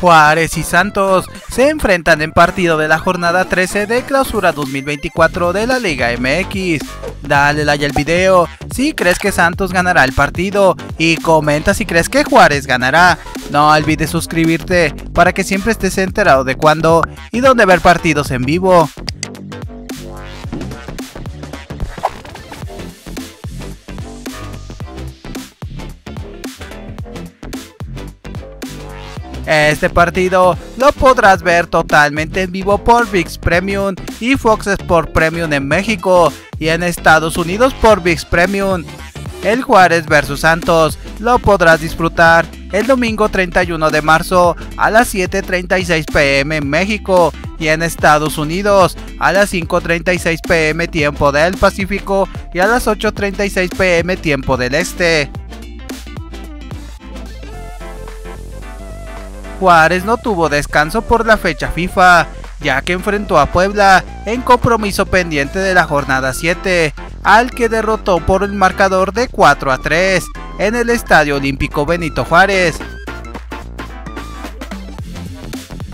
Juárez y Santos se enfrentan en partido de la jornada 13 de clausura 2024 de la Liga MX. Dale like al video si crees que Santos ganará el partido y comenta si crees que Juárez ganará. No olvides suscribirte para que siempre estés enterado de cuándo y dónde ver partidos en vivo. Este partido lo podrás ver totalmente en vivo por VIX Premium y Fox Sport Premium en México y en Estados Unidos por VIX Premium. El Juárez vs Santos lo podrás disfrutar el domingo 31 de marzo a las 7.36 pm en México y en Estados Unidos a las 5.36 pm tiempo del Pacífico y a las 8.36 pm tiempo del Este. Juárez no tuvo descanso por la fecha FIFA, ya que enfrentó a Puebla en compromiso pendiente de la jornada 7, al que derrotó por el marcador de 4 a 3 en el Estadio Olímpico Benito Juárez.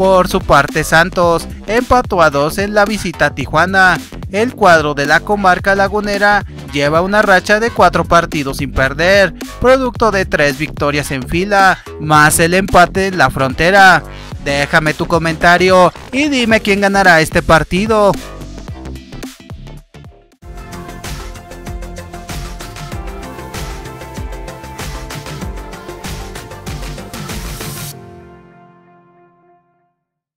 Por su parte Santos empató a 2 en la visita a Tijuana. El cuadro de la comarca lagunera lleva una racha de 4 partidos sin perder, producto de 3 victorias en fila, más el empate en la frontera. Déjame tu comentario y dime quién ganará este partido.